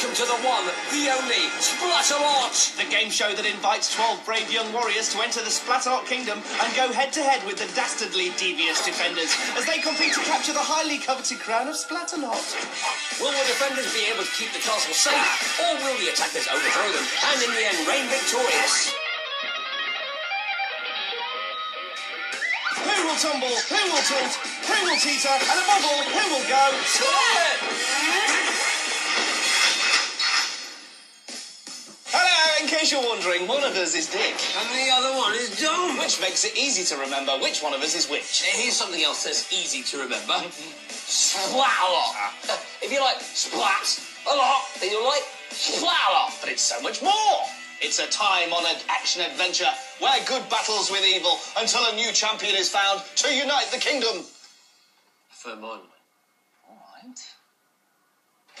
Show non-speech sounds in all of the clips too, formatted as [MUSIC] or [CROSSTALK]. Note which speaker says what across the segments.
Speaker 1: Welcome to the one, the only Splatalot!
Speaker 2: The game show that invites 12 brave young warriors to enter the Splatalot Kingdom and go head to head with the dastardly devious defenders as they compete to capture the highly coveted crown of Splatalot.
Speaker 1: Will the defenders be able to keep the castle safe, or will the attackers overthrow them and in the end reign victorious?
Speaker 2: Who will tumble? Who will tilt? Who will teeter? And above all, who will go? Hello, case you're wondering, one of us is Dick,
Speaker 1: And the other one is Dom.
Speaker 2: which makes it easy to remember which one of us is which.
Speaker 1: Here's something else that's easy to remember. Mm-hmm. Splatalot. [LAUGHS] If you like splat a lot, then you'll like Splatalot.
Speaker 2: But it's so much more. It's a time-honoured action-adventure where good battles with evil until a new champion is found to unite the kingdom.
Speaker 1: For mine.
Speaker 2: Alright.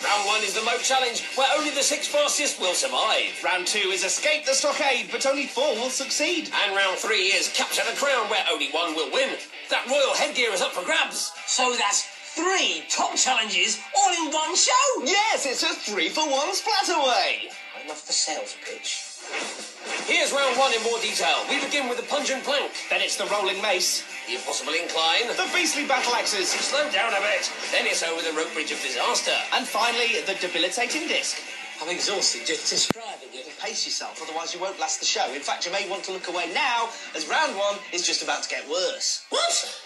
Speaker 1: Round one is the moat challenge, where only the six fastest will survive.
Speaker 2: Round two is escape the stockade, but only four will succeed.
Speaker 1: And round three is capture the crown, where only one will win. That royal headgear is up for grabs. So that's three top challenges all in one show.
Speaker 2: Yes, it's a three-for-one splataway.
Speaker 1: I love the sales pitch. Here's round one in more detail. We begin with the pungent plank,
Speaker 2: Then it's the rolling mace,
Speaker 1: the impossible incline.
Speaker 2: the beastly battle axes,
Speaker 1: Slow down a bit. Then it's over the rope bridge of disaster.
Speaker 2: and finally the debilitating disc.
Speaker 1: I'm exhausted just describing it.
Speaker 2: Pace yourself, otherwise you won't last the show. In fact, you may want to look away now, as round one is just about to get worse.
Speaker 1: What?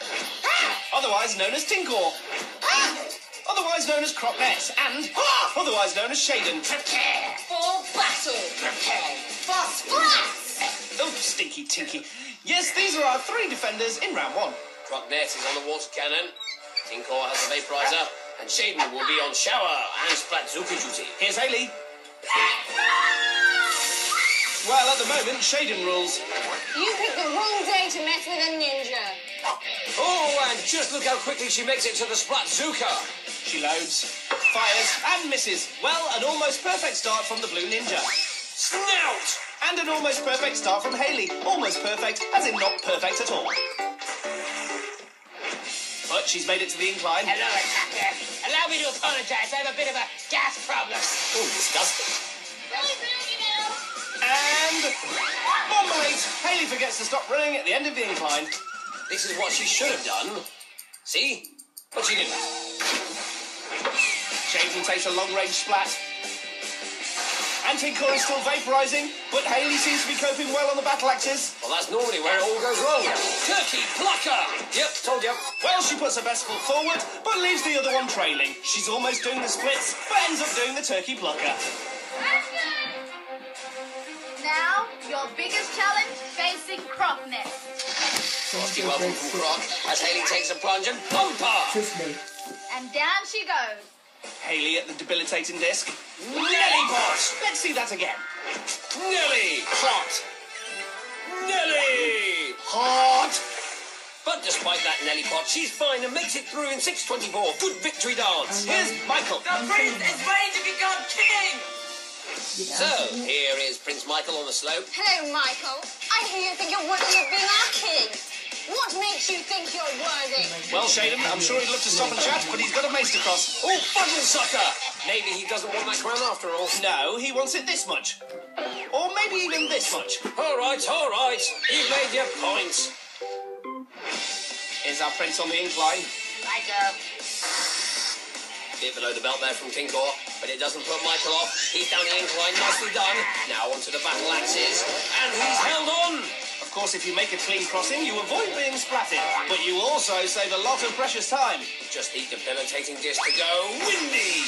Speaker 1: Ah!
Speaker 2: Otherwise known as Tinkor. Ah! Otherwise known as Crocness. And ah! otherwise known as Shaden.
Speaker 3: Prepare for battle. Prepare for splats.
Speaker 2: Oh, stinky tinky. Yes, these are our three defenders in round one.
Speaker 1: Crocness is on the water cannon. Tinkor has the vaporizer. And Shaden will be on shower and Splatzuka duty.
Speaker 2: Here's Haley. Well, at the moment, Shaden rules.
Speaker 3: You picked the wrong day to mess with a ninja.
Speaker 1: Oh, and just look how quickly she makes it to the Splatzuka.
Speaker 2: She loads, fires, and misses. Well, an almost perfect start from the Blue Ninja.
Speaker 1: Snout!
Speaker 2: And an almost perfect start from Haley. Almost perfect, as in not perfect at all. But she's made it to the incline.
Speaker 4: Hello, attacker. Allow me to apologize. I have a bit of a gas problem.
Speaker 1: Oh, disgusting.
Speaker 2: And Bombalate! Haley forgets to stop running at the end of the incline.
Speaker 1: This is what she should have done. See? But she didn't.
Speaker 2: Shaden takes a long-range splat. And Tinkor is still vaporizing, but Haley seems to be coping well on the battle axes.
Speaker 1: Well, that's normally where it all goes wrong. Turkey plucker! Yep, told you.
Speaker 2: Well, she puts her best foot forward, but leaves the other one trailing. She's almost doing the splits, but ends up doing the turkey plucker.
Speaker 5: Now, your biggest challenge facing Crocness.
Speaker 1: Frosty welcome from Croc as Haley takes a plunge and bumper!
Speaker 5: And down she goes.
Speaker 2: Haley at the debilitating disc.
Speaker 1: Nelly pot!
Speaker 2: Let's see that again.
Speaker 1: Nelly!
Speaker 2: Hot.
Speaker 1: Nelly!
Speaker 2: Hot.
Speaker 1: But despite that Nelly pot, she's fine and makes it through in 6.24. Good victory dance.
Speaker 2: Here's Michael.
Speaker 4: The prince is ready to become king.
Speaker 1: So, here is Prince Michael on the slope.
Speaker 3: Hello, Michael. I hear you think you're worthy of being our king. What makes you think you're worthy?
Speaker 2: Well, Shaden, I'm sure he'd love to stop and chat, but he's got a mace to cross.
Speaker 1: Oh, bundle sucker! Maybe he doesn't want that crown after all.
Speaker 2: No, he wants it this much. Or maybe even this much.
Speaker 1: All right, all right. You've made your point.
Speaker 2: Here's our prince on the incline.
Speaker 4: Michael.
Speaker 1: Bit below the belt there from Tinkor, but it doesn't put Michael off. He's down the incline, nicely done. Now onto the battle axes, and he's held on.
Speaker 2: Of course, if you make a clean crossing, you avoid being splatted, but you also save a lot of precious time.
Speaker 1: Just eat the debilitating disc to go. Windy!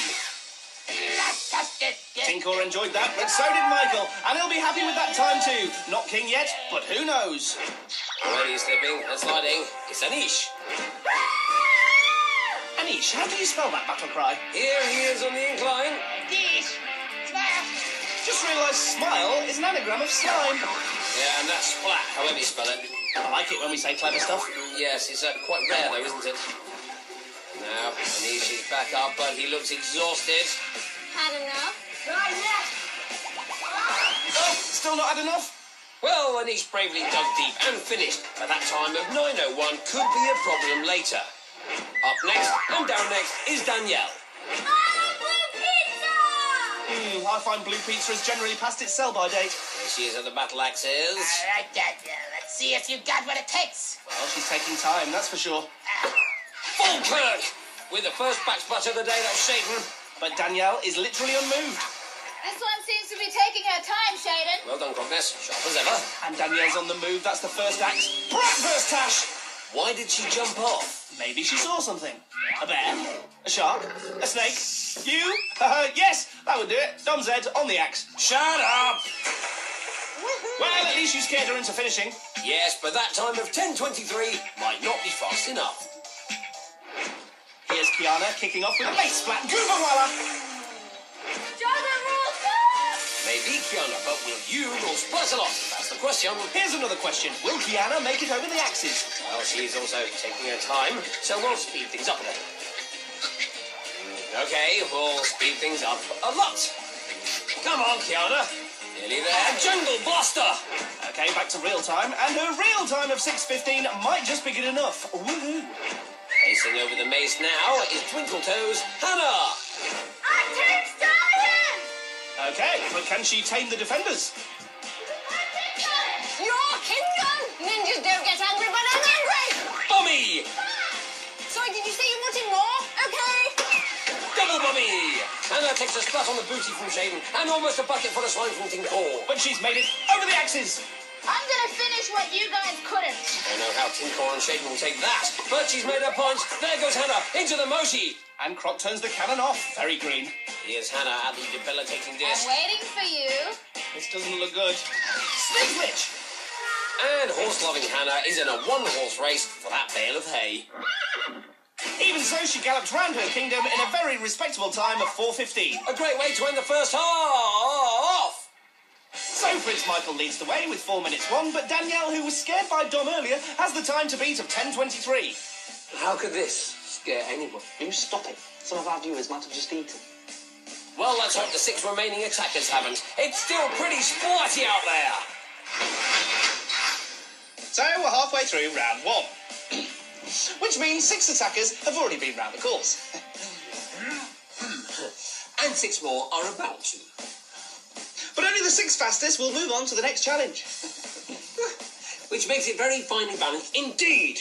Speaker 2: Tinkor enjoyed that, but so did Michael, and he'll be happy with that time too. Not king yet, but who knows?
Speaker 1: Already slipping and sliding. It's Anish.
Speaker 2: Anish, how do you spell that battle cry?
Speaker 1: Here he is on the incline.
Speaker 4: Dish. Smash.
Speaker 2: Just realised smile is an anagram of slime.
Speaker 1: Yeah, and that's splat, however you spell it.
Speaker 2: I like it when we say clever stuff.
Speaker 1: Yes, it's uh, quite rare though, isn't it? Now, Anish is back up, but he looks exhausted.
Speaker 3: Had enough?
Speaker 4: Right next.
Speaker 2: Oh, still not had enough?
Speaker 1: Well, Anish bravely dug deep and finished, but that time of 9.01 could be a problem later. Up next and down next is Danielle.
Speaker 5: I want blue pizza!
Speaker 2: I find blue pizza has generally passed its sell-by date.
Speaker 1: Here she is at the battle axes.
Speaker 4: All right. Uh, let's see if you've got what it takes.
Speaker 2: Well, she's taking time, that's for sure.
Speaker 1: Falkirk! With the first back spot of the day, that's Shaden.
Speaker 2: But Danielle is literally unmoved.
Speaker 5: This one seems to be taking her time, Shaden.
Speaker 1: Well done, Crocness. Sharp as ever.
Speaker 2: And Danielle's on the move, that's the first axe. Bratwurst Tash!
Speaker 1: Why did she jump off?
Speaker 2: Maybe she saw something. A bear? A shark? A snake? You? Uh, [LAUGHS] yes, that would do it. Dom Zed on the axe.
Speaker 1: Shut up!
Speaker 2: Well, at least you scared her into finishing.
Speaker 1: Yes, but that time of 10.23 might not be fast enough.
Speaker 2: Here's Kiana kicking off with a base splat. Goobawalla!
Speaker 5: Jordan rules!
Speaker 1: Maybe, Kiana, but will you rule lot? That's the question.
Speaker 2: Here's another question. Will Kiana make it over the axes?
Speaker 1: Well, she's also taking her time, so we'll speed things up a bit. Okay, we'll speed things up a lot. Come on, Kiana. Nearly there. Jungle Blaster!
Speaker 2: Okay, back to real time, and her real time of 6.15 might just be good enough. Woohoo!
Speaker 1: Pacing over the mace now is Twinkle Toes Hannah.
Speaker 5: I take Stallion!
Speaker 2: Okay, but can she tame the defenders?
Speaker 5: I take Stallion!
Speaker 3: Your kingdom! Ninjas don't
Speaker 1: Double Bummy! Hannah takes a splat on the booty from Shaden and almost a bucket full of slime from Tinkor.
Speaker 2: But she's made it over the axes.
Speaker 5: I'm gonna finish what you guys couldn't.
Speaker 1: I know how Tinkor and Shaden will take that, but she's made her point. There goes Hannah into the Moshi.
Speaker 2: And Croc turns the cannon off. Very green.
Speaker 1: Here's Hannah at the debilitating
Speaker 5: I'm waiting for you.
Speaker 2: This doesn't look good. Snake glitch!
Speaker 1: And horse-loving Hannah is in a one-horse race for that bale of hay.
Speaker 2: Even so, she galloped round her kingdom in a very respectable time of 4.15.
Speaker 1: A great way to end the first half.
Speaker 2: So Prince Michael leads the way with 4 minutes 1, but Danielle, who was scared by Dom earlier, has the time to beat of 10.23.
Speaker 1: How could this scare anyone?
Speaker 6: You stop it. Some of our viewers might have just eaten.
Speaker 1: Well, let's hope the six remaining attackers haven't. It's still pretty sporty out there.
Speaker 6: So we're halfway through round one. Which means six attackers have already been round the course.
Speaker 1: And six more are about to.
Speaker 6: But only the six fastest will move on to the next challenge.
Speaker 1: Which makes it very finely balanced indeed.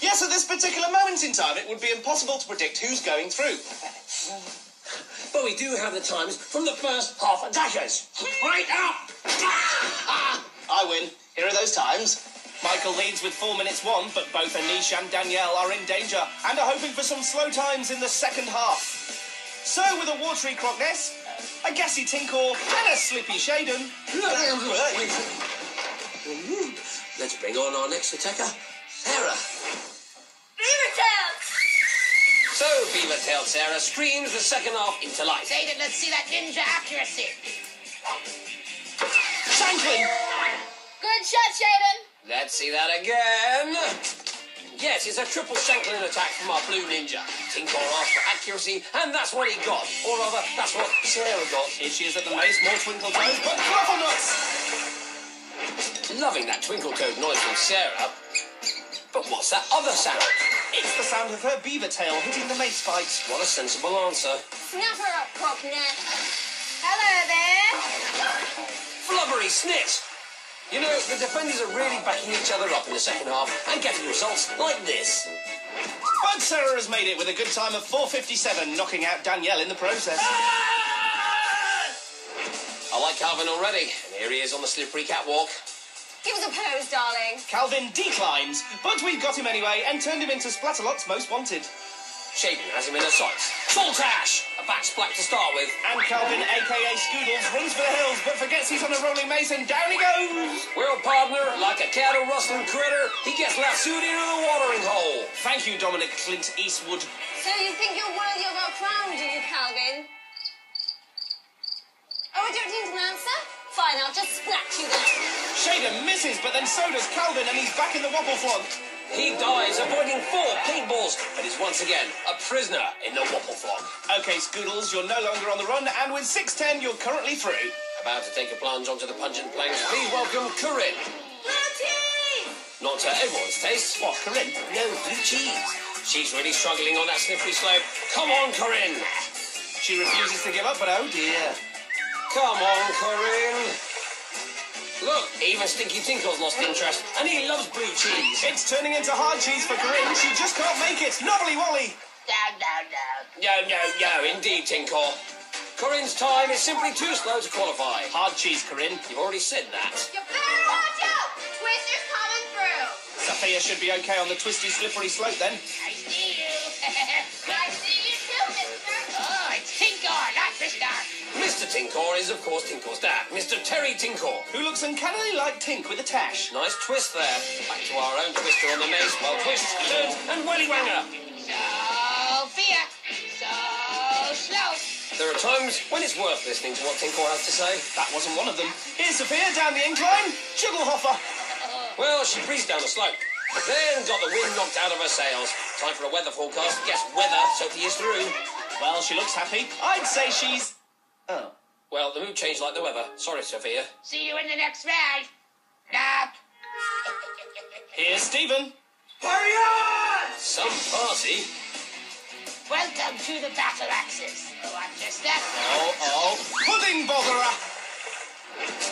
Speaker 6: Yes, at this particular moment in time, it would be impossible to predict who's going through.
Speaker 1: But we do have the times from the first half attackers. Right up! [LAUGHS]
Speaker 6: I win. Here are those times.
Speaker 2: Michael leads with 4 minutes 1, but both Anish and Danielle are in danger and are hoping for some slow times in the second half. So, with a watery Crocness, a gassy Tinkor, and a slippy Shaden,
Speaker 1: Let's bring on our next attacker, Sarah.
Speaker 5: Beavertail!
Speaker 1: So, Beaver-tailed Sarah screams the second half into life.
Speaker 4: Shaden, let's see that ninja accuracy.
Speaker 2: Shanklin!
Speaker 5: Good shot, Shaden.
Speaker 1: Let's see that again. Yes, it's a triple Shanklin attack from our blue ninja. Tinkor off for accuracy, and that's what he got. Or rather, that's what Sarah got.
Speaker 2: Here she is at the mace, more twinkle toes, but truffle nuts!
Speaker 1: Loving that twinkle toed noise from Sarah. But what's that other sound?
Speaker 2: It's the sound of her beaver tail hitting the mace spikes.
Speaker 1: What a sensible answer.
Speaker 3: Snap her up, Crocness.
Speaker 5: Hello there.
Speaker 1: Flubbery snit! You know, the defenders are really backing each other up in the second half and getting results like this.
Speaker 2: But Sarah has made it with a good time of 4.57, knocking out Danielle in the process.
Speaker 1: I like Calvin already, and here he is on the slippery catwalk.
Speaker 3: Give us a pose, darling.
Speaker 2: Calvin declines, but we've got him anyway and turned him into Splatalot's most wanted.
Speaker 1: Shaden has him in her sights. Saltash! A back splat to start with.
Speaker 2: And Calvin, aka Scoodles, runs for the hills but forgets he's on a rolling mace and down he goes!
Speaker 1: Well, partner, like a cattle rustling critter, he gets lassoed into the watering hole.
Speaker 2: Thank you, Dominic Clint Eastwood.
Speaker 3: So you think you're worthy of our crown, do you, Calvin? Oh, I don't need an answer? Fine, I'll just splat you then.
Speaker 2: Shaden misses, but then so does Calvin, and he's back in the wobble flog.
Speaker 1: He dies avoiding four paintballs, but is once again a prisoner in the Whopple Flog.
Speaker 2: Okay, Scoodles, you're no longer on the run, and with 6.10, you're currently through.
Speaker 1: About to take a plunge onto the pungent planks, please welcome Corinne. Not to everyone's taste.
Speaker 2: What, Corinne?
Speaker 1: No blue cheese. She's really struggling on that slippery slope. Come on, Corinne.
Speaker 2: She refuses to give up, but oh dear.
Speaker 1: Come on, Corinne. Look, even Stinky Tinkle's lost interest, and he loves blue cheese.
Speaker 2: It's turning into hard cheese for Corinne. She just can't make it. Nobbly Wally.
Speaker 4: Down, down, down.
Speaker 1: No, no, no, indeed, Tinkle. Corinne's time is simply too slow to qualify.
Speaker 2: Hard cheese, Corinne.
Speaker 1: You've already said that.
Speaker 5: You better watch out! Twister's coming through!
Speaker 2: Sophia should be okay on the twisty, slippery slope then.
Speaker 1: Mr. Tinkor is, of course, Tinkor's dad, Mr. Terry Tinkor.
Speaker 2: Who looks uncannily like Tink with a tash.
Speaker 1: Nice twist there. Back to our own twister on the mace. Well, twist, turns, and welly wanger.
Speaker 4: Sophia. So slow.
Speaker 1: There are times when it's worth listening to what Tinkor has to say.
Speaker 2: That wasn't one of them. Here's Sophia down the incline. Jugglehoffer.
Speaker 1: Well, she breezed down the slope. Then got the wind knocked out of her sails. Time for a weather forecast. Guess weather, Sophie is through.
Speaker 2: Well, she looks happy. I'd say she's. Oh.
Speaker 1: Well, the mood changed like the weather. Sorry, Sophia.
Speaker 4: See you in the next round. Nah.
Speaker 2: Here's Stephen. Hurry on!
Speaker 1: Some party.
Speaker 4: Welcome to the battle axis. What just that?
Speaker 2: Oh, oh. Pudding botherer.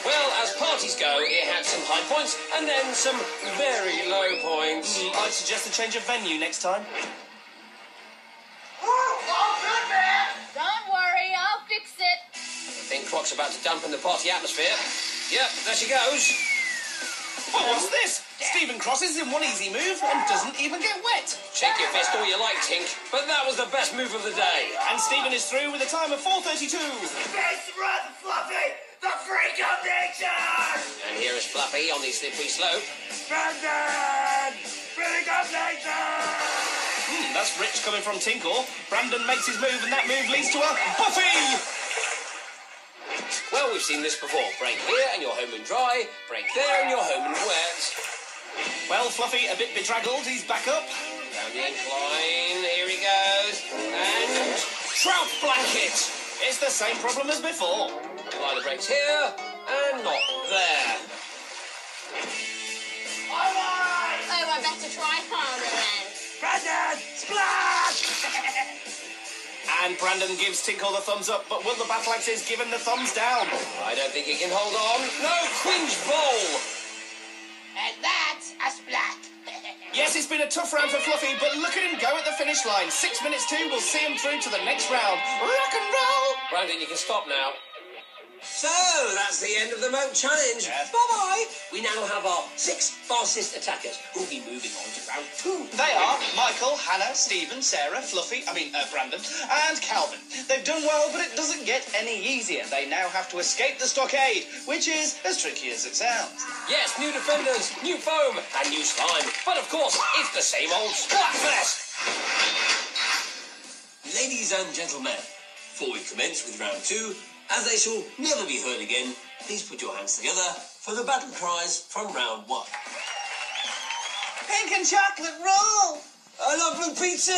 Speaker 1: Well, as parties go, it had some high points and then some very low points.
Speaker 2: Mm, I'd suggest a change of venue next time.
Speaker 1: Think Croc's about to dampen the party atmosphere. Yep, there she goes.
Speaker 2: But what's this? Stephen crosses in one easy move and doesn't even get wet.
Speaker 1: Shake your fist all you like, Tink, but that was the best move of the day.
Speaker 2: And Stephen is through with a time of 4.32.
Speaker 1: And here is Fluffy on the slippery slope.
Speaker 2: Hmm, that's rich coming from Tinkle. Brandon makes his move and that move leads to a Buffy!
Speaker 1: Well, we've seen this before. Break here and you're home and dry. Break there and you're home and wet.
Speaker 2: Well, Fluffy, a bit bedraggled, he's back up.
Speaker 1: Down the incline, here he goes. And trout blanket.
Speaker 2: It's the same problem as before.
Speaker 1: Glider breaks here and not there.
Speaker 3: Oh, I better try harder then. [LAUGHS]
Speaker 2: And Brandon gives Tinkle the thumbs up, but will the Battle Axes give him the thumbs down?
Speaker 1: I don't think he can hold on. No, Quinge Bowl.
Speaker 4: And that's a splat. [LAUGHS]
Speaker 2: Yes, it's been a tough round for Fluffy, but look at him go at the finish line. Six minutes two will see him through to the next round. Rock and roll!
Speaker 1: Brandon, you can stop now. So, that's the end of the Moat Challenge.
Speaker 2: Yes.
Speaker 1: Bye-bye. We now have our six fastest attackers who'll be moving on to round two.
Speaker 6: They are Michael, Hannah, Stephen, Sarah, Fluffy, I mean, uh, Brandon, and Calvin. They've done well, but it doesn't get any easier. They now have to escape the stockade, which is as tricky as it sounds.
Speaker 1: Yes, new defenders, new foam, and new slime. But of course, it's the same old Splatfest. Ladies and gentlemen, before we commence with round two, as they shall never be heard again, please put your hands together for the battle cries from round one.
Speaker 7: Pink and chocolate roll.
Speaker 1: I love blue pizza,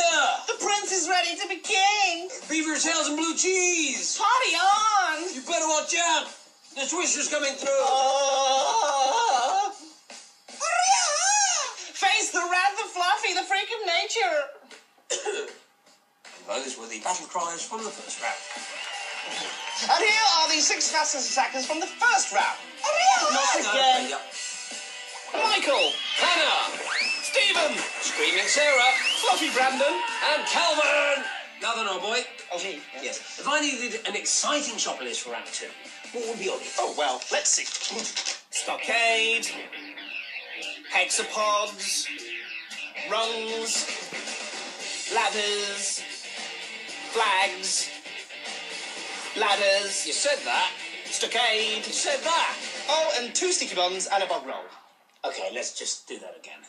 Speaker 7: The prince is ready to be king.
Speaker 1: beaver tails and blue cheese.
Speaker 7: Party on.
Speaker 1: You better watch out. The twister's coming through.
Speaker 7: Oh. Face the wrath of Fluffy, the freak of nature. [COUGHS]
Speaker 1: And those were the battle cries from the first round.
Speaker 6: And here are the six fastest attackers from the first round.
Speaker 7: Not again.
Speaker 2: Michael,
Speaker 1: Hannah,
Speaker 2: Stephen,
Speaker 1: Screaming Sarah,
Speaker 2: Fluffy Brandon.
Speaker 1: and Calvin. Now then, old boy.
Speaker 6: Oh, me?
Speaker 1: Yes. If I needed an exciting shopping list for round two, what would be on it?
Speaker 6: Oh, well, let's see.
Speaker 2: Stockade, hexapods, rungs, ladders, flags, ladders,
Speaker 1: You said that.
Speaker 2: stockade.
Speaker 1: You said that.
Speaker 6: Oh, and two sticky buns and a bog roll.
Speaker 2: Okay, let's just do that again.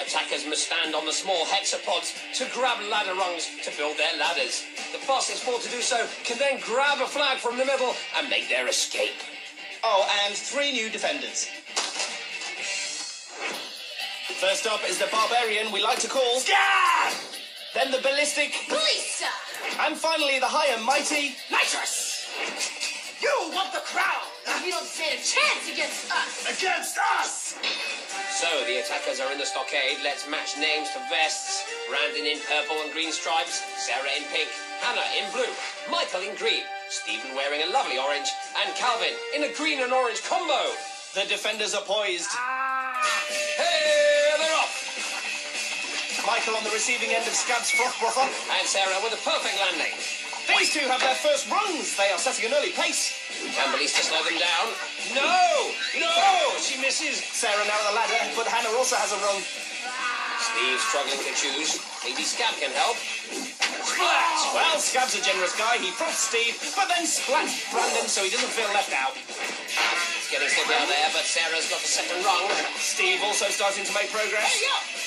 Speaker 1: Attackers must stand on the small hexapods to grab ladder rungs to build their ladders. The fastest four to do so can then grab a flag from the middle and make their escape.
Speaker 6: Oh, and three new defenders.
Speaker 2: First up is the barbarian we like to call Scar! Then the ballistic,
Speaker 3: Lisa!
Speaker 2: and finally the high and mighty.
Speaker 4: Nitrous! You want the crown!
Speaker 3: You don't stand a chance against us!
Speaker 4: Against us!
Speaker 1: So the attackers are in the stockade. Let's match names for vests. Brandon in purple and green stripes, Sarah in pink, Hannah in blue, Michael Michael in green, Stephen wearing a lovely orange, and Calvin in a green and orange combo.
Speaker 2: The defenders are poised. Ah.
Speaker 1: Hey, they're off!
Speaker 2: Michael on the receiving end of Scab's froth brother.
Speaker 1: And Sarah with a perfect landing.
Speaker 2: These two have their first runs. They are setting an early pace.
Speaker 1: Can Ballista slow them down? No! No! She misses.
Speaker 2: Sarah now on the ladder, but Hannah also has a run.
Speaker 1: Steve struggling to choose. Maybe Scab can help. Splat!
Speaker 2: Well, Scab's a generous guy. He froths Steve, but then splats Brandon so he doesn't feel left out.
Speaker 1: It's getting slipped down there, but Sarah's got the second rung.
Speaker 2: Steve also starting to make progress.
Speaker 3: Good job,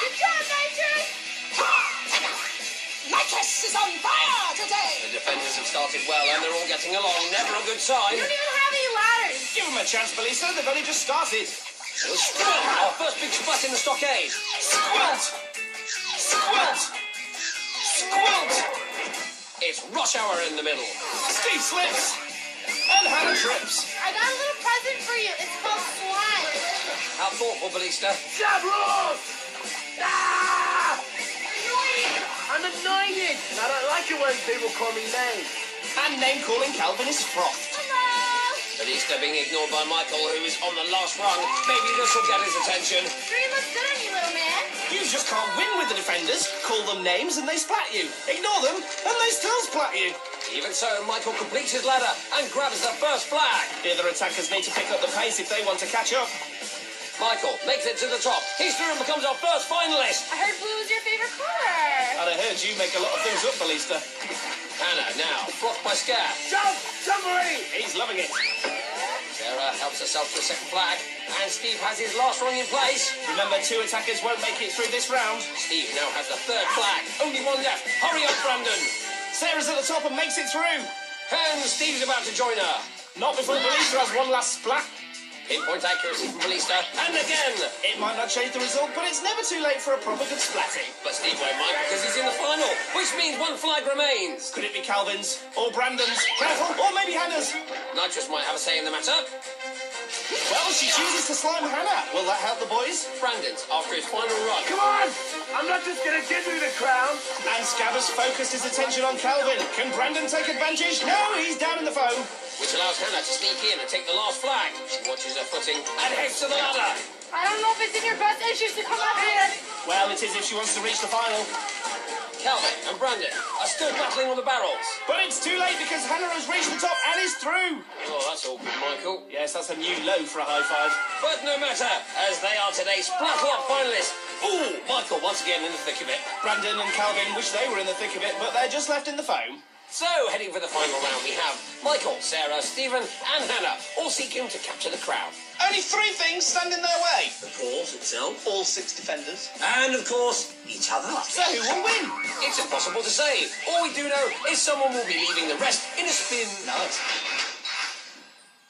Speaker 3: Nitrous! Is on fire today!
Speaker 1: The defenders have started well and they're all getting along. Never a good sign.
Speaker 3: You don't even have any ladders!
Speaker 2: Give them a chance, Ballista. They've only just started.
Speaker 1: Splat! Our first big splat in the stockade.
Speaker 2: Squilt! Squilt! Squilt!
Speaker 1: It's rush hour in the middle.
Speaker 2: Steve slips. And Hannah trips.
Speaker 3: I got a little present for you. It's called slime.
Speaker 1: How thoughtful, Ballista.
Speaker 8: I'm annoyed. and I don't like it when people call me names.
Speaker 2: And name calling Calvin is frothed.
Speaker 3: Hello!
Speaker 1: Ballista being ignored by Michael, who is on the last rung. Maybe this will get his attention.
Speaker 3: Dream looks good on you, little man.
Speaker 2: You just can't win with the defenders. Call them names and they splat you. Ignore them and they still splat you.
Speaker 1: Even so, Michael completes his ladder and grabs the first flag.
Speaker 2: The other attackers need to pick up the pace if they want to catch up.
Speaker 1: Michael makes it to the top. He's through and becomes our first finalist.
Speaker 3: I heard blue is your favorite color.
Speaker 2: And I heard you make a lot of things up, Ballista.
Speaker 1: Hannah now, blocked by Scab.
Speaker 8: Jump! Jumping!
Speaker 2: He's loving it.
Speaker 1: Sarah helps herself to a second flag, and Steve has his last rung in place.
Speaker 2: Remember, two attackers won't make it through this round.
Speaker 1: Steve now has the third flag. Only one left. Hurry up, Brandon.
Speaker 2: Sarah's at the top and makes it through.
Speaker 1: And Steve's about to join her.
Speaker 2: Not before Ballista has one last splat.
Speaker 1: Pinpoint accuracy from Ballista. And again.
Speaker 2: It might not change the result, but it's never too late for a proper good splatting.
Speaker 1: But Steve won't mind because he's in the final, which means one flag remains.
Speaker 2: Could it be Calvin's or Brandon's? Or maybe Hannah's.
Speaker 1: Nitrous might have a say in the matter.
Speaker 2: Well, she chooses to slime Hannah. Will that help the boys?
Speaker 1: Brandon's after his final run.
Speaker 8: Come on! I'm not just gonna give you the crown.
Speaker 2: And Scabbers focused his attention on Calvin. Can Brandon take advantage? No, he's down in the foam.
Speaker 1: Which allows Hannah to sneak in and take the last flag. She watches her footing and heads to the ladder.
Speaker 3: I don't know if it's in your best interest to come up here.
Speaker 2: Well, it is if she wants to reach the final.
Speaker 1: Calvin and Brandon are still battling on the barrels.
Speaker 2: But it's too late because Hannah has reached the top and is through.
Speaker 1: Oh, that's all good, Michael.
Speaker 2: Yes, that's a new low for a high five.
Speaker 1: But no matter, as they are today's Splatalot finalists. Ooh, Michael once again in the thick of it.
Speaker 2: Brandon and Calvin wish they were in the thick of it, but they're just left in the foam.
Speaker 1: So, heading for the final round, we have Michael, Sarah, Stephen, and Hannah, all seeking to capture the crown.
Speaker 6: Only three things stand in their way.
Speaker 1: The course itself,
Speaker 6: All six defenders.
Speaker 1: and of course, each other.
Speaker 2: So who will win?
Speaker 1: It's impossible to say. All we do know is someone will be leaving the rest in a spin.
Speaker 6: Nice.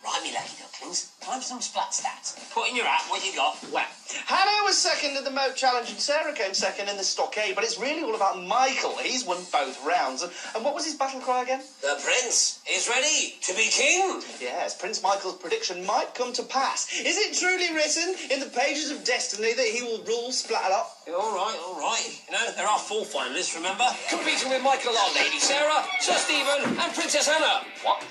Speaker 1: Right, me lucky ducklings. Time for some splat stats. Put in your app what you got.
Speaker 6: Well, Hannah was second in the moat challenge and Sarah came second in the stockade, but it's really all about Michael. He's won both rounds. And, and what was his battle cry again?
Speaker 1: The prince is ready to be king.
Speaker 6: Yes, Prince Michael's prediction might come to pass. Is it truly written in the pages of destiny that he will rule Splatalot?
Speaker 1: All right, all right. You know, there are four finalists, remember? Competing with Michael are Lady Sarah, Sir Stephen, and Princess Anna.
Speaker 6: What?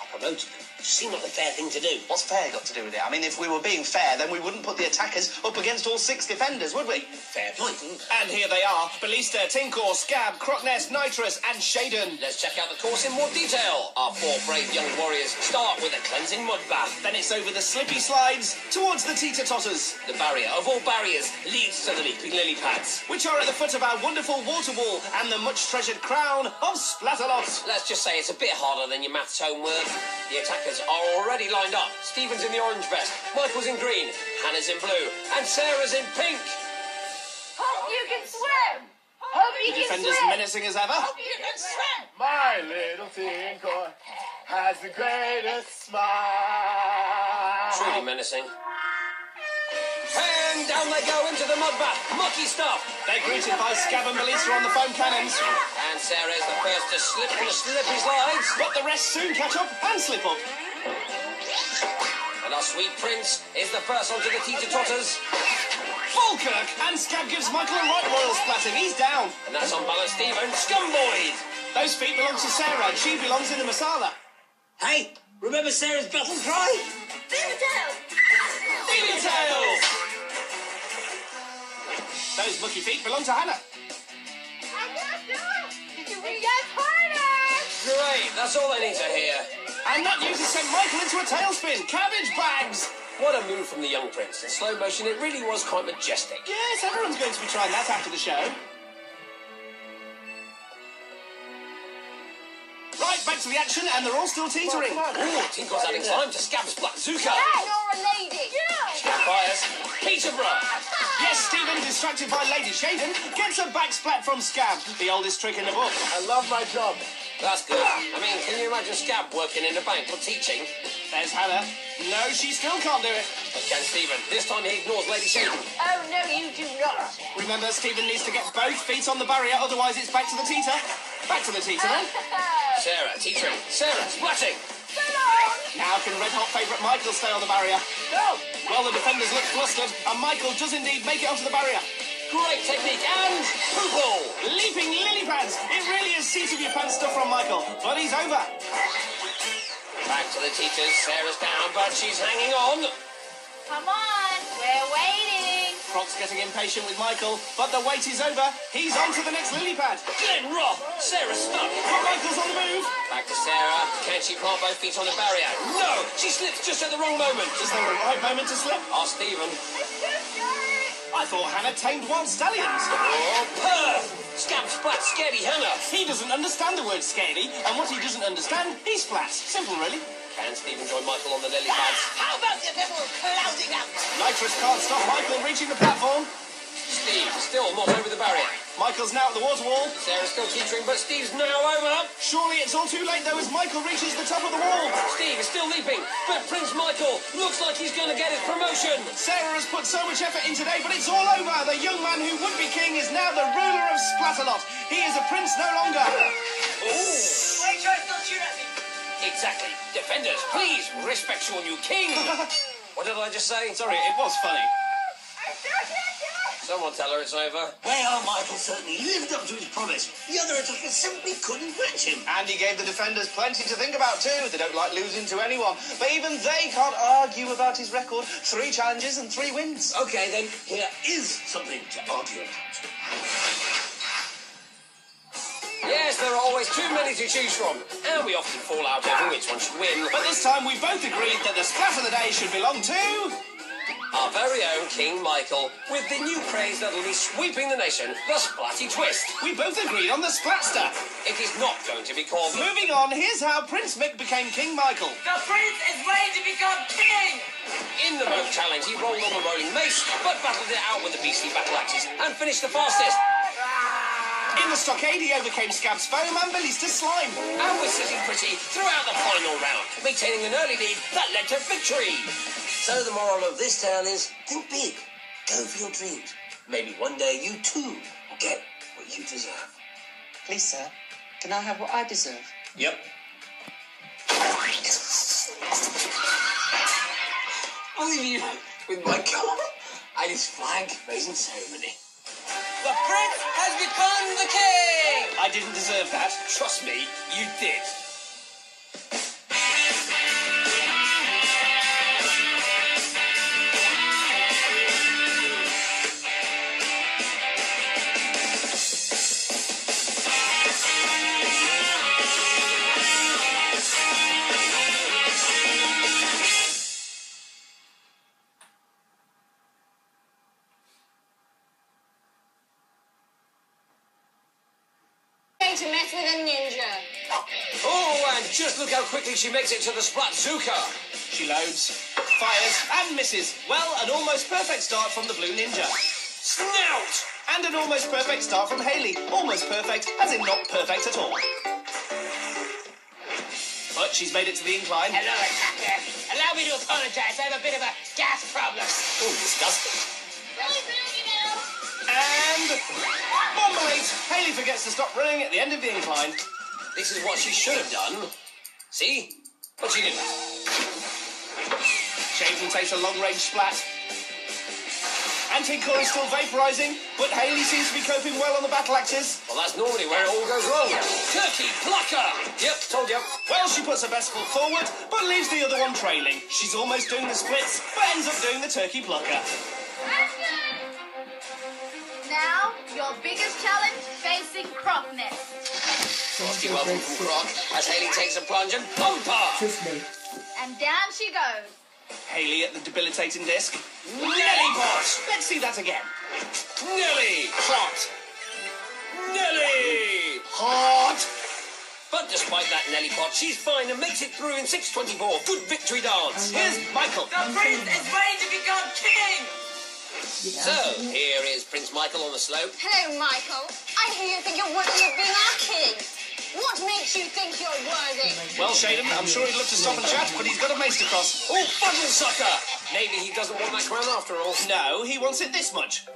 Speaker 1: I promoted them. Seemed like the fair thing to do.
Speaker 6: What's fair got to do with it? I mean, if we were being fair, then we wouldn't put the attackers up against all six defenders, would we?
Speaker 1: Fair point.
Speaker 2: And here they are Ballista, Tinkor, Scab, Crocness, Nitrous, and Shaden.
Speaker 1: Let's check out the course in more detail. Our four brave young warriors start with a cleansing mud bath.
Speaker 2: Then it's over the slippy slides towards the teeter totters,
Speaker 1: The barrier of all barriers leads to the leaping lily pads.
Speaker 2: which are at the foot of our wonderful water wall and the much treasured crown of Splatterlot.
Speaker 1: Let's just say it's a bit harder than your maths homework. The attackers are already lined up. Stephen's in the orange vest, Michael's in green, Hannah's in blue, and Sarah's in pink.
Speaker 3: Hope you can swim. Hope you
Speaker 2: The
Speaker 3: can
Speaker 2: defenders
Speaker 3: swim.
Speaker 2: menacing as ever.
Speaker 3: Hope you can swim.
Speaker 8: My little Tinkor has the greatest smile.
Speaker 1: Truly menacing. And down they go into the mud bath. Mucky stuff.
Speaker 2: They're greeted by Scab and Ballista on the foam cannons,
Speaker 1: And Sarah is the first to slip on the slippery slides.
Speaker 2: but the rest soon catch up and slip up.
Speaker 1: And our sweet prince is the first onto the teeter totters.
Speaker 2: Falkirk and Scab gives Michael a right royal splatting. He's down.
Speaker 1: And that's on balance Stephen Scumboyd.
Speaker 2: Those feet belong to Sarah, and she belongs in the masala.
Speaker 1: Hey, remember Sarah's battle cry?
Speaker 2: Feeling tails! Those mucky feet belong to Hannah. I know! Can we get Hannah?
Speaker 1: Great, that's all they need to hear.
Speaker 2: And that news has sent Michael into a tailspin. Cabbage bags!
Speaker 1: What a move from the young prince. In slow motion, it really was quite majestic.
Speaker 2: Yes, everyone's going to be trying that after the show. Right, back to the action, and they're all still teetering.
Speaker 1: Ooh, Tinkor's adding time to Scab's Black Zuka.
Speaker 3: You're a lady.
Speaker 1: Scab fires. Peterborough.
Speaker 2: Yes, Stephen, distracted by Lady Shaden, gets a back splat from Scab, the oldest trick in the book.
Speaker 8: I love my job.
Speaker 1: That's good. I mean, can you imagine Scab working in a bank or teaching?
Speaker 2: There's Hannah. No, she still can't do it.
Speaker 1: But can Stephen? This time he ignores Lady Shaden.
Speaker 4: Oh, no, you do not.
Speaker 2: Remember, Stephen needs to get both feet on the barrier, otherwise it's back to the teeter. Back to the teeter then. [LAUGHS]
Speaker 1: Sarah, teetering. Sarah, splatting.
Speaker 2: Now can red hot favourite Michael stay on the barrier?
Speaker 4: No.
Speaker 2: Well, the defenders look flustered, and Michael does indeed make it onto the barrier.
Speaker 1: Great technique and poople.
Speaker 2: Leaping lily pads. It really is seat of your pants stuff from Michael, but he's over.
Speaker 1: Back to the teeters. Sarah's down, but she's hanging on.
Speaker 3: Come on, we're waiting.
Speaker 2: Croc's getting impatient with Michael, but the wait is over. He's on to the next lily pad.
Speaker 1: Glen Rock. Sarah's stuck.
Speaker 2: But Michael's on the move.
Speaker 1: Back to Sarah. Can she plant both feet on the barrier? No! She slips just at the wrong moment.
Speaker 2: Is there a right moment to slip?
Speaker 1: Ask Stephen.
Speaker 2: I thought Hannah tamed wild stallions.
Speaker 1: Oh, Perth! Scab splat scaredy Hannah.
Speaker 2: He doesn't understand the word scary, and what he doesn't understand, he splats. Simple, really.
Speaker 1: Can Stephen join Michael on the lily pads?
Speaker 4: How about the little clouding out?
Speaker 2: Nitrous can't stop Michael reaching the platform.
Speaker 1: Steve still not over the barrier.
Speaker 2: Michael's now at the water wall.
Speaker 1: Sarah's still teetering, but Steve's now over.
Speaker 2: Surely it's all too late, though, as Michael reaches the top of the wall.
Speaker 1: Steve is still leaping, but Prince Michael looks like he's going to get his promotion.
Speaker 2: Sarah has put so much effort in today, but it's all over. The young man who would be king is now the ruler of Splatalot. He is a prince no longer.
Speaker 4: Why
Speaker 1: Exactly. Defenders, please respect your new king. [LAUGHS] what did I just say?
Speaker 2: Sorry, it was funny.
Speaker 1: Someone tell her it's over.
Speaker 9: Well, Michael certainly lived up to his promise. The other attackers simply couldn't match him.
Speaker 6: And he gave the defenders plenty to think about too. They don't like losing to anyone. But even they can't argue about his record. Three challenges and three wins.
Speaker 9: Okay, then, here is something to argue about.
Speaker 1: Yes, there are always too many to choose from, and we often fall out over which one should win.
Speaker 2: But this time we both agreed that the splat of the day should belong to.
Speaker 1: Our very own King Michael, with the new craze that'll be sweeping the nation, the Splatty Twist.
Speaker 2: We both agreed on the Splatster.
Speaker 1: It is not going to be called
Speaker 2: Moving on, here's how Prince Mick became King Michael.
Speaker 4: The prince is ready to become king!
Speaker 1: In the Moat Challenge, he rolled on the rolling mace, but battled it out with the beastly battle axes and finished the fastest.
Speaker 2: In the stockade, he overcame Scab's foam and Ballista slime.
Speaker 1: And was sitting pretty throughout the final round, maintaining an early lead that led to victory.
Speaker 9: So the moral of this tale is think big. Go for your dreams. Maybe one day you too will get what you deserve.
Speaker 7: Please, sir, can I have what I deserve?
Speaker 9: Yep. I'll leave you with my Michael and his flag raising ceremony.
Speaker 1: The prince has become the king!
Speaker 2: I didn't deserve that.
Speaker 1: Trust me, you did. Quickly she makes it to the Splatzuka.
Speaker 2: She loads, fires, and misses. Well, an almost perfect start from the Blue Ninja.
Speaker 1: Snout!
Speaker 2: And an almost perfect start from Haley. Almost perfect, as in not perfect at all. But she's made it to the incline.
Speaker 4: Hello, attacker. Allow me to apologize. I have a bit of a gas problem.
Speaker 2: Oh, disgusting. And Bombalate! Haley forgets to stop running at the end of the incline.
Speaker 1: This is what she should have done. See? But she didn't.
Speaker 2: Shaden takes a long range splat. And Tinkor is still vaporizing, but Haley seems to be coping well on the battle axes.
Speaker 1: Well, that's normally where it all goes wrong. Turkey plucker! Yep, told you.
Speaker 2: Well, she puts her best foot forward, but leaves the other one trailing. She's almost doing the splits, but ends up doing the turkey plucker.
Speaker 5: Now, your biggest challenge facing Crocness.
Speaker 1: Frosty welcome from Croc as Haley takes a plunge and bumper!
Speaker 5: And down she goes.
Speaker 2: Haley at the debilitating disc.
Speaker 1: Nelly pot!
Speaker 2: Let's see that again.
Speaker 1: Nelly hot! Nelly hot! But despite that Nelly pot, she's fine and makes it through in 6.24. Good victory dance.
Speaker 2: Here's Michael.
Speaker 4: The prince is ready to become king!
Speaker 1: So, here is Prince Michael on the slope.
Speaker 3: Hello, Michael. I hear you think you're worthy of being our king. What makes you think you're worthy?
Speaker 2: Well, Shaden, I'm sure he'd love to stop and chat, but he's got a mace to cross.
Speaker 1: Oh, bundle sucker! Maybe he doesn't want that crown after all.
Speaker 2: No, he wants it this much.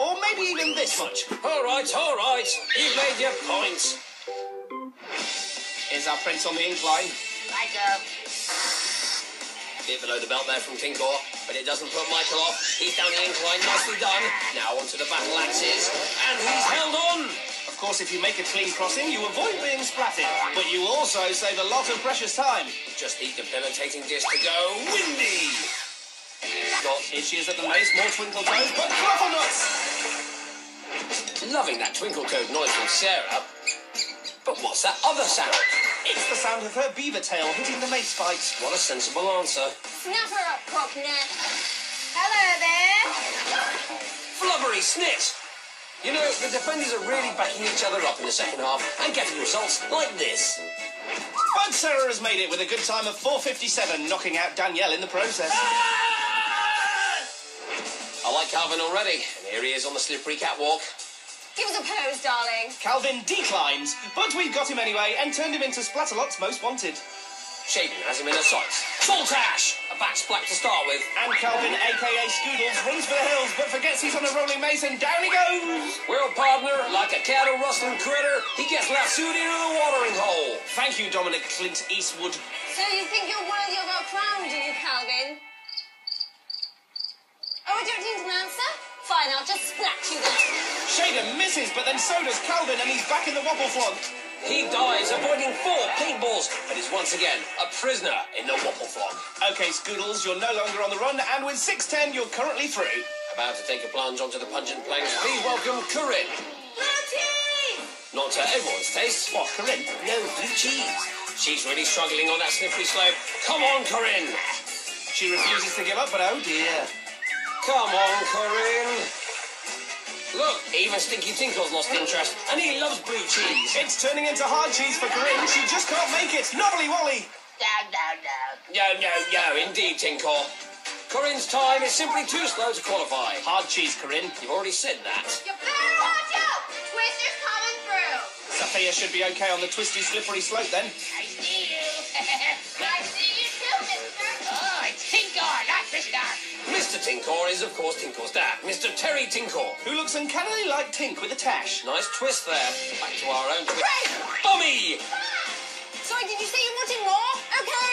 Speaker 2: Or maybe even this much.
Speaker 1: All right, all right. You've made your points.
Speaker 2: Is our prince on the incline.
Speaker 4: Michael.
Speaker 1: Bit below the belt there from Tinkor, but it doesn't put Michael off. He's down the incline, nicely done. Now onto the battle axes, and he's held on.
Speaker 2: Of course, if you make a clean crossing, you avoid being splatted, but you also save a lot of precious time.
Speaker 1: Just the debilitating disc to go. Windy! Got
Speaker 2: is at the mace, more twinkle toes, but truffle nuts!
Speaker 1: loving that twinkle toed noise from Sarah. But what's that other sound?
Speaker 2: It's the sound of her beaver tail hitting the mace spikes.
Speaker 1: What a sensible answer.
Speaker 3: Snap her up, Crocness.
Speaker 5: Hello there.
Speaker 1: Flubbery snit! You know, the defenders are really backing each other up in the second half and getting results like this.
Speaker 2: But Sarah has made it with a good time of 4.57, knocking out Danielle in the process.
Speaker 1: I like Calvin already, and here he is on the slippery catwalk.
Speaker 3: Give us a pose, darling.
Speaker 2: Calvin declines, but we've got him anyway and turned him into Splatalot's most wanted.
Speaker 1: Shaden has him in her sights. Saltash! A back splat to start with.
Speaker 2: And Calvin, aka Scoodles, runs for the hills but forgets he's on a rolling mace and down he goes!
Speaker 1: Well, partner, like a cattle rustling critter, he gets lassoed into the watering hole.
Speaker 2: Thank you, Dominic Clint Eastwood.
Speaker 3: So you think you're worthy of our crown, do you, Calvin? Oh, I don't need an answer? Fine, I'll just splat you then.
Speaker 2: Shaden misses, but then so does Calvin, and he's back in the wobble flog.
Speaker 1: He dies avoiding four paintballs, but is once again a prisoner in the waffle flog.
Speaker 2: Okay, Scoodles, you're no longer on the run, and with 610, you're currently through.
Speaker 1: About to take a plunge onto the pungent planks, please welcome Corinne. Not to everyone's taste.
Speaker 2: What, Corinne?
Speaker 1: No, blue cheese. She's really struggling on that slippery slope. Come on, Corinne.
Speaker 2: She refuses to give up, but oh dear.
Speaker 1: Come on, Corinne. Look, even Stinky Tinkle's lost interest, and he loves blue cheese.
Speaker 2: It's turning into hard cheese for Corinne. She just can't make it. Nobbly Wally.
Speaker 4: Down, down, down.
Speaker 1: No, no, no, indeed, Tinkle. Corinne's time is simply too slow to qualify.
Speaker 2: Hard cheese, Corinne.
Speaker 1: You've already said that.
Speaker 5: You better watch out. Twister's coming through.
Speaker 2: Sophia should be okay on the twisty, slippery slope then.
Speaker 1: Mr. Tinkor is, of course, Tinkor's dad, Mr. Terry Tinkor.
Speaker 2: Who looks uncannily like Tink with a tash.
Speaker 1: Nice twist there. Back to our own twist. Bummy!
Speaker 3: Sorry, did you say you wanted more? Okay.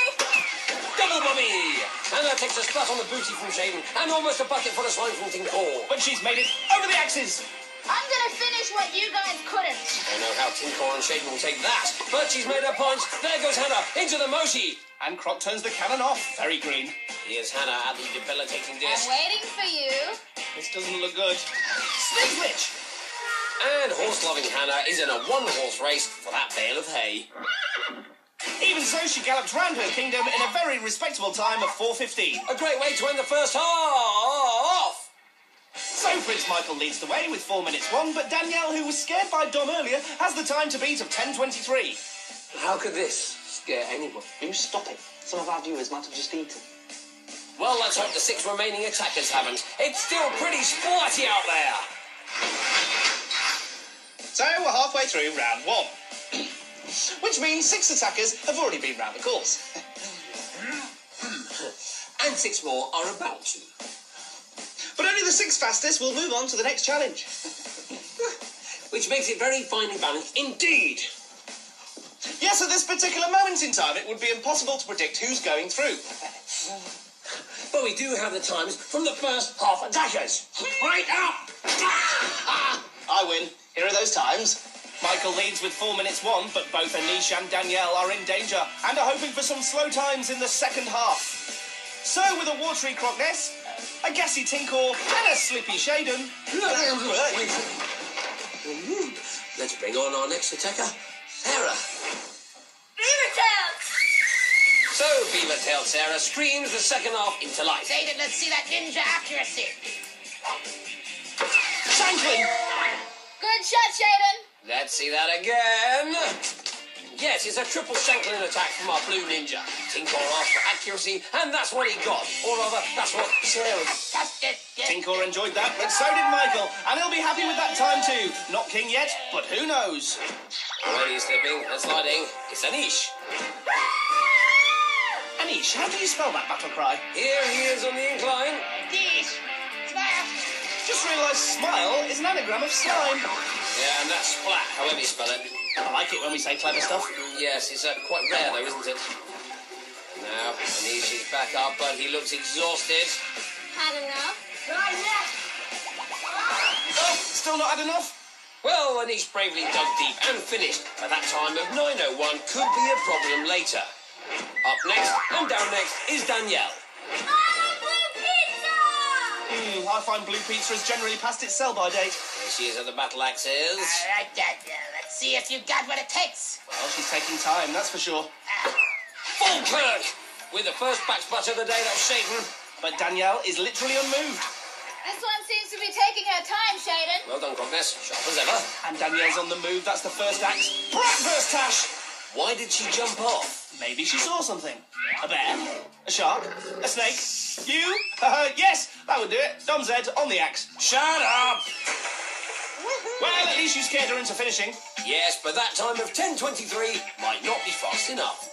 Speaker 1: Double bummy! Hannah takes a splat on the booty from Shaden and almost a bucket full of slime from Tinkor.
Speaker 2: But she's made it over the axes.
Speaker 5: I'm gonna finish what you guys couldn't.
Speaker 1: I know how Tinkor and Shaden will take that, but she's made her punch. There goes Hannah into the moshi.
Speaker 2: And Croc turns the cannon off. Very green.
Speaker 1: Here's Hannah at the debilitating
Speaker 5: I'm waiting for you.
Speaker 2: This doesn't look good. Snake glitch!
Speaker 1: And horse-loving Hannah is in a one-horse race for that bale of hay.
Speaker 2: Even so, she galloped round her kingdom in a very respectable time of 4.15.
Speaker 1: A great way to end the first half.
Speaker 2: So Prince Michael leads the way with 4 minutes 1, but Danielle, who was scared by Dom earlier, has the time to beat of 10.23.
Speaker 1: How could this scare anyone?
Speaker 6: You stop it. Some of our viewers might have just eaten.
Speaker 1: Well, let's hope the six remaining attackers haven't. It's still pretty sporty out there.
Speaker 6: So we're halfway through round one. [CLEARS THROAT] Which means six attackers have already been round the course. [LAUGHS]
Speaker 1: And six more are about to.
Speaker 6: But only the six fastest will move on to the next challenge. [LAUGHS]
Speaker 1: Which makes it very finely balanced indeed.
Speaker 6: Yes, at this particular moment in time, it would be impossible to predict who's going through. [LAUGHS]
Speaker 1: but we do have the times from the first half attackers. Right up! [LAUGHS]
Speaker 6: I win. Here are those times.
Speaker 2: Michael leads with 4 minutes 1, but both Anish and Danielle are in danger and are hoping for some slow times in the second half. So, with a watery Crocness, a gassy Tinkor, and a slippy Shaden,
Speaker 1: Let's bring on our next attacker, Sarah. So, Beaver-tailed Sarah screams the second half into life.
Speaker 4: Shaden, let's see that ninja accuracy.
Speaker 2: Shanklin!
Speaker 3: Good shot, Shaden.
Speaker 1: Let's see that again. Yes, it's a triple Shanklin attack from our blue ninja. Tinkor asked for accuracy, and that's what he got. Or rather, that's what Sarah...
Speaker 2: Tinkor enjoyed that, but so did Michael, and he'll be happy with that time too. Not king yet, but who knows?
Speaker 1: Already slipping and sliding. It's Anish.
Speaker 2: Anish, how do you spell that battle cry?
Speaker 1: Here he is on the incline.
Speaker 4: Dish. Smile.
Speaker 2: Just realised smile is an anagram of slime.
Speaker 1: Yeah, and that's splat, however you spell it.
Speaker 2: I like it when we say clever stuff.
Speaker 1: Yes, it's uh, quite rare though, isn't it? Now, Anish is back up, but he looks exhausted.
Speaker 3: Had enough?
Speaker 2: Oh, still not had enough?
Speaker 1: Well, Anish bravely dug deep and finished, but that time of 9.01 could be a problem later. Up next and down next is Danielle.
Speaker 2: Hmm, I find blue pizza has generally passed its sell-by date.
Speaker 1: Here she is at the battle axes.
Speaker 4: All right, Daniel. Let's see if you've got what it takes.
Speaker 2: Well, she's taking time, that's for sure.
Speaker 1: Falkirk! With the first back spot of the day, that's Shaden.
Speaker 2: But Danielle is literally unmoved.
Speaker 3: This one seems to be taking her time, Shaden.
Speaker 1: Well done, Crocness. Sharp as ever.
Speaker 2: And Danielle's on the move, that's the first axe. Breakfast Tash!
Speaker 1: Why did she jump off?
Speaker 2: Maybe she saw something. A bear? A shark? A snake? You? [LAUGHS] Yes, that would do it. Dom Zed on the axe.
Speaker 1: Shut up!
Speaker 2: Well, at least you scared her into finishing.
Speaker 1: Yes, but that time of 10.23 might not be fast enough.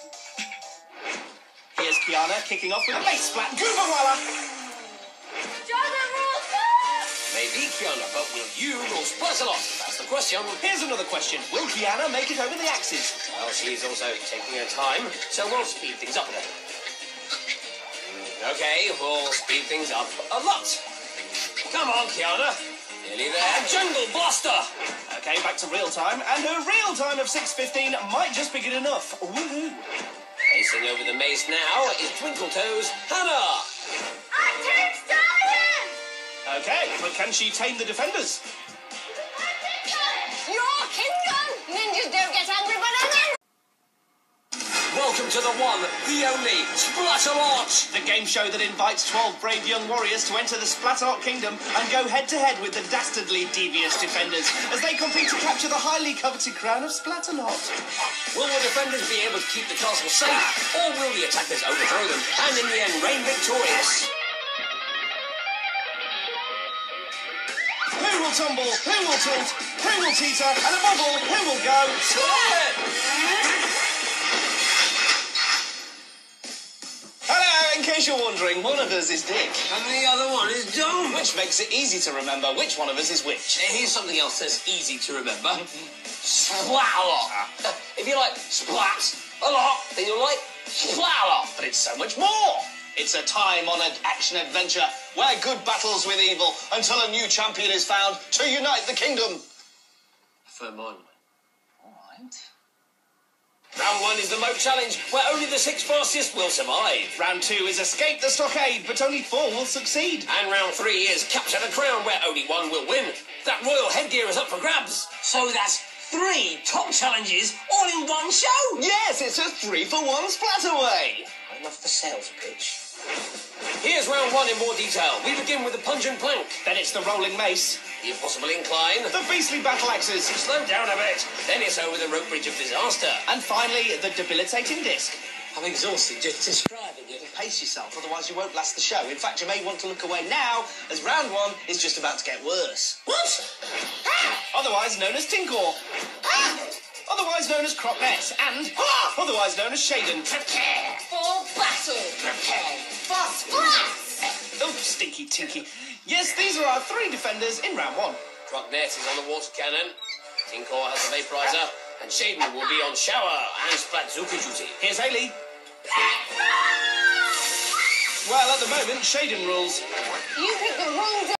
Speaker 2: Here's Kiana kicking off with a lace splat. Goobawalla!
Speaker 1: But will you rule Splash? That's the question.
Speaker 2: Here's another question. Will Kiana make it over the axes?
Speaker 1: Well, she's also taking her time, so we'll speed things up a little. Mm, okay, we'll speed things up a lot. Come on, Kiana. Nearly there. Jungle Blaster!
Speaker 2: Okay, back to real time, and her real time of 6.15 might just be good enough. Woohoo!
Speaker 1: Pacing over the mace now is Twinkle Toes Hannah.
Speaker 3: I take Stallion!
Speaker 2: Okay, but can she tame the defenders?
Speaker 3: Your kingdom! Ninjas don't get angry, but I then
Speaker 1: Welcome to the one, the only Splatalot!
Speaker 2: The game show that invites 12 brave young warriors to enter the Splatalot Kingdom and go head to head with the dastardly devious defenders as they compete to capture the highly coveted crown of Splatalot.
Speaker 1: Will the defenders be able to keep the castle safe, or will the attackers overthrow them and in the end reign victorious?
Speaker 2: Will tumble? Who will tilt? Who will teeter? And above all, who will go? Hello, in case you're wondering, one of us is Dick,
Speaker 1: And the other one is Dome.
Speaker 2: which makes it easy to remember which one of us is which.
Speaker 1: Here's something else that's easy to remember. Splat a lot. If you like splat a lot, then you'll like splat a lot.
Speaker 6: But it's so much more. It's a time-honoured action-adventure where good battles with evil until a new champion is found to unite the kingdom.
Speaker 1: For mine.
Speaker 6: All right.
Speaker 1: Round one is the moat challenge, where only the six fastest will survive.
Speaker 2: Round two is escape the stockade, but only four will succeed.
Speaker 1: And round three is capture the crown, where only one will win. That royal headgear is up for grabs. So that's three top challenges all in one show.
Speaker 6: Yes, it's a three-for-one splataway.
Speaker 1: Enough the sales pitch. Here's round one in more detail. We begin with the pungent plank,
Speaker 2: Then it's the rolling mace,
Speaker 1: the impossible incline.
Speaker 2: the beastly battle axes,
Speaker 1: Slow down a bit. Then it's over the rope bridge of disaster.
Speaker 2: and finally the debilitating disc.
Speaker 1: I'm exhausted just describing it.
Speaker 6: Pace yourself, otherwise you won't last the show. In fact, you may want to look away now, as round one is just about to get worse.
Speaker 1: What?
Speaker 2: Otherwise known as Tinkor. Ah! Otherwise known as Crocness, and [LAUGHS] otherwise known as Shaden.
Speaker 4: Prepare.
Speaker 3: for battle.
Speaker 4: Prepare.
Speaker 3: For splats!
Speaker 2: Oh, stinky tinky. Yes, these are our three defenders in round one.
Speaker 1: Crocness is on the water cannon. Tinkor has the vaporizer. And Shaden will be on shower and Splatzuka duty.
Speaker 2: Here's Haley. Well, at the moment, Shaden rules.
Speaker 3: You picked the wrong